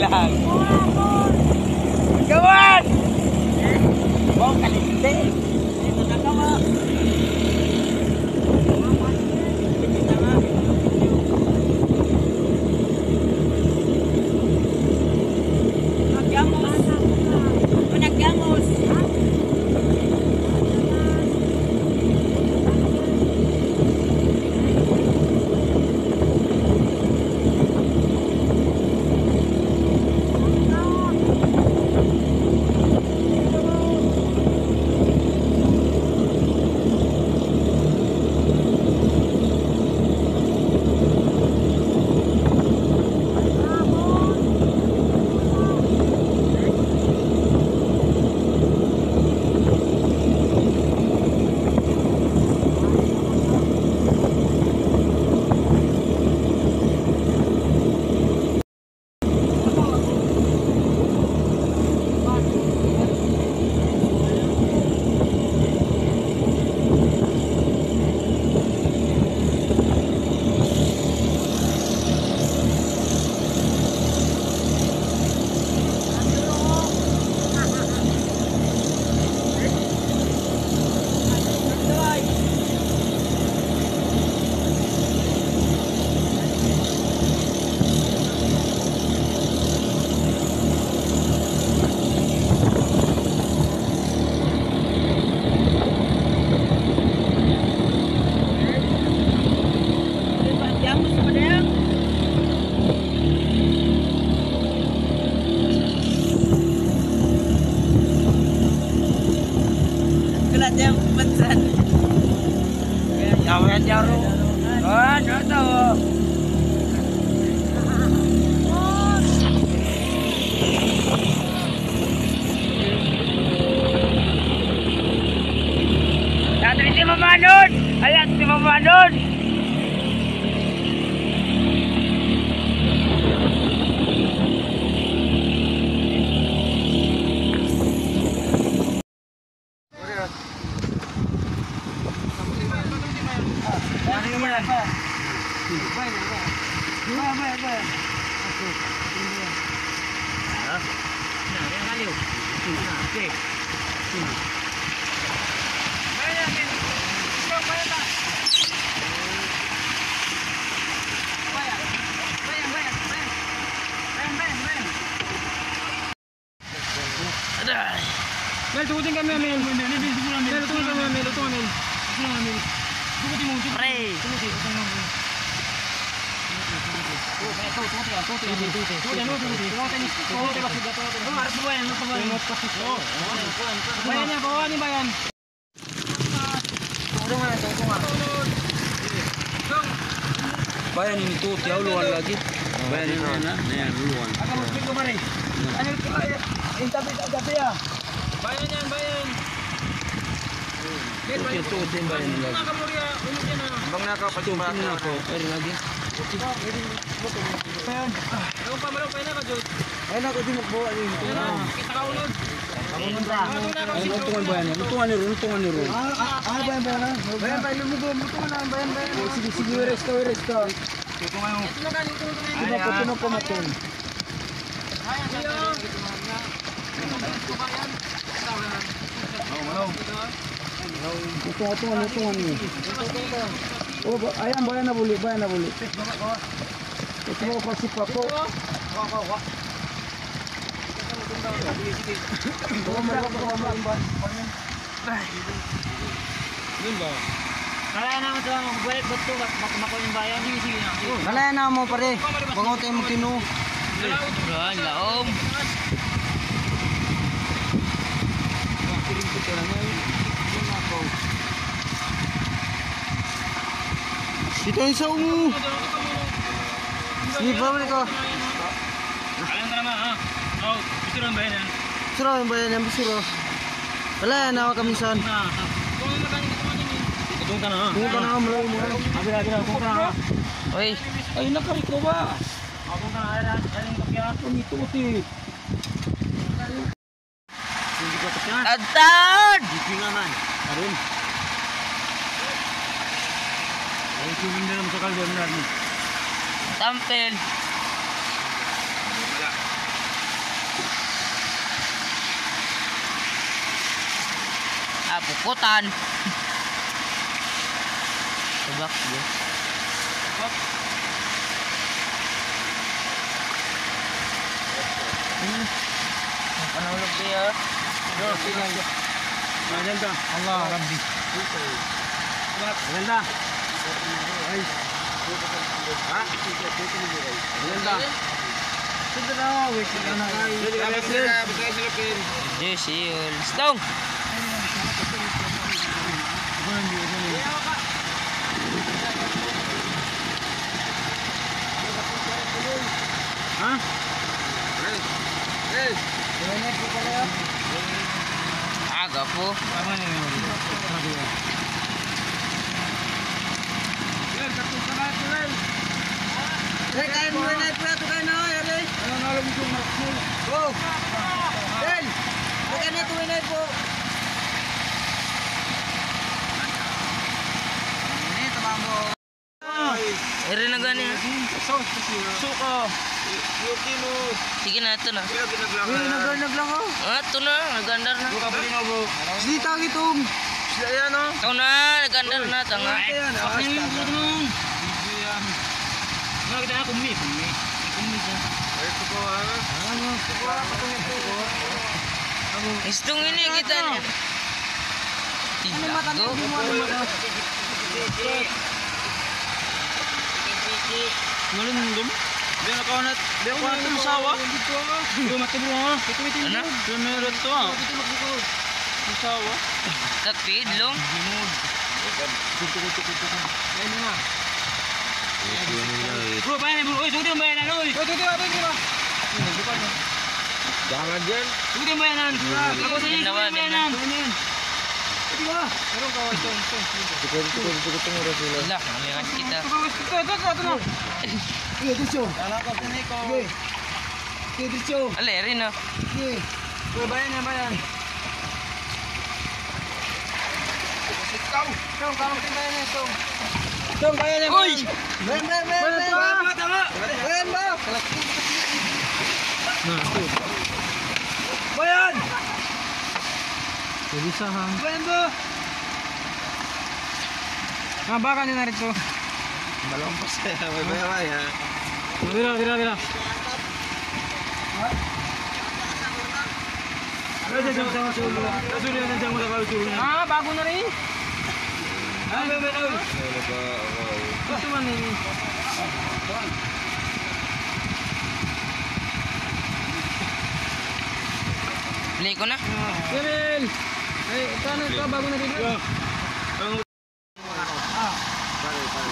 lang. Come on! Wow, kalinte! Dito na kama! kanya bansan. Kawan jaro. Oh, no tahu. Tatay si Mama Nun! Ayan si Mama 这个 bawa bayan. Bayan ini tuh jauh luar lagi. Bayan ini mana? Nih luar. Akan mo, speak ko ba rin? Ano yung kaya? Intabit ang gabi ah. Bayan yan, bayan. Bayan. Tuh tuh bayan lagi. Nakamurya, unod yan ah. Bang tingin ako. Air lagi. Bayan. Ano pa, marang pa na ka, Jod? Ayun ako di magbawa ni. Yan ah, kita ka unod. Ayun untungan bayan ni. Untungan ni ron, untungan ni ron. Ah, bayan, bayan ah. Bayan, bayan, lumugo, lumugo na, bayan, bayan. Sige sige resto resto. Ito na ka, ito na Di ba po tunog ko maton? Untungan untungan untungan ni. Oh, ba- ayan bayan na buli, bayan na buli. Ito mo pasipa ko. Kaya naman sa mga balik ba't ito, baka makuha yung bayan. Sige, sige na. Malaya na mo pare. Bango tayo mo tinu. Yan, laom. Dito yung sa umu. Sige, babalik ko. Kalian ka naman, ha? Oh, gusto lang ba yan? Suro yung bayan yung bisuro. Wala yan, nawa kami son. Na. Kung ano makanin ka naman yun. Itong ka na, ha? Kung ka na malayo mo. Abi, abi, kung ka na, ha? Uy, Ay, nakariko ba? Ako ka na, ha? Aling kopya. Ito ti. Hindi ko kopya. Adtad! Hindi nga man. Arin. Naman sa kalbo na rin. Tampil. Ah, puputan. Tubak ya. Hmm. Panulog dia. Maganda. Allah, Rabbi. Maganda. Maganda. Sige na, wait ka na kayo. Yes, yun. Stong! Ha? Aga po. Tama niya yun. Grabe yan. Yan, katong sa lahat ko rin. Hey, kain mo na ito kain na. Ano ito na? Go. Del. Baka na na po. Ini tamamo. Eri na gani. Suka. Sige na, ito na. Uy, nagranag lang ako. Ah, ito na. Nagandar na. Sila yan oh. Ito. Nagandar na. Tanga. Ayan, Paknya yung ito nung. Yan. Siya. Istong ini kita. Bro, bayar bro. Oi, sudah bayaran oi. Oi, sudah apa ini, Bro? Jangan jen. Sudah bayaran. Aku saja Ginawa, sudah bayaran. Ito ba? Meron ka ito, ito. Ito ito ito ito ito sila. Wala. Malikas kita. Ito, ito, ito, ito. Sige, dicho. Anak ko pinay ko. Sige. Sige, dicho. Ala, eri na. Sige. Bro, bayan yan, bayan. Kau, kau mungkin bayan yan, kau. Kau bayan yan. Uy! Ben, ben, ben, ben. Tama, tama. Ben, ba? Bayan! Bisa ha. Bayan ba? Ah, baka nyo na rito. Balong pa siya. May. Bira, bira, bira. Ah, bago na rin. Ah, bebe, oy. Gusto man ni. Play ko na. Kevin! Ay, kano ka bago na?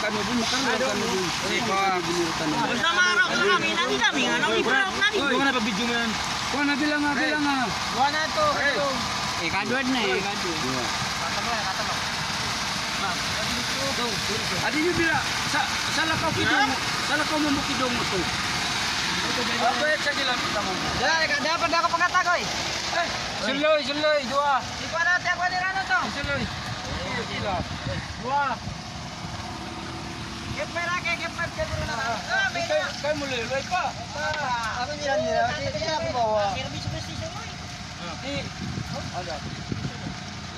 Kami bunyi kan kan Bersama anak kami nanti kami anak nanti. Oy, mana pa video mo yan? Kuha na bilang bilang nga. Kuha na to. Eh, kadwad na eh, Adi nyo bila, sa, sa lakaw kidong, sa lakaw mo mo kidong mo to. Apa ya cak ilang kita mo? Dah, dapat dah aku pengatag oi. Suloy, suloy, dua. Di mana tiap kali rano to? Suloy. Dua. Gap merah ke gap merah ke dulu na. Ah, beda. Kay mo luloy pa. Ano niyan nila? Hindi ako bawa. Pero bisa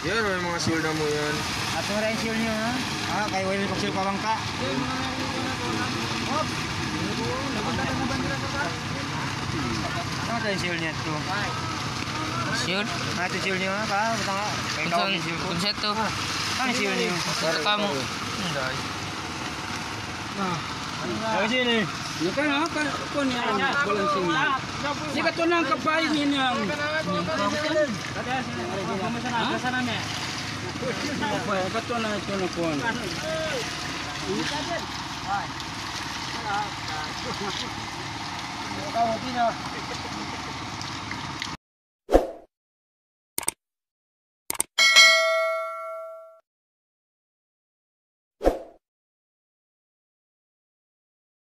Yan, may mga silda mo yan. Ato rin seal niyo ha. Ah, kay Will pagsil pa bangka. Ano tayo seal niya to? Sure. Ah, ito seal niyo ha ka? Butang nga. Kay ang seal ko. Kung to. Ano seal. Ako seal niyo. Naka na, kung niya, walang singil. Di ka to nang kapay niya. Kapay, ka to na ito na kuwan. Ikaw, Pino.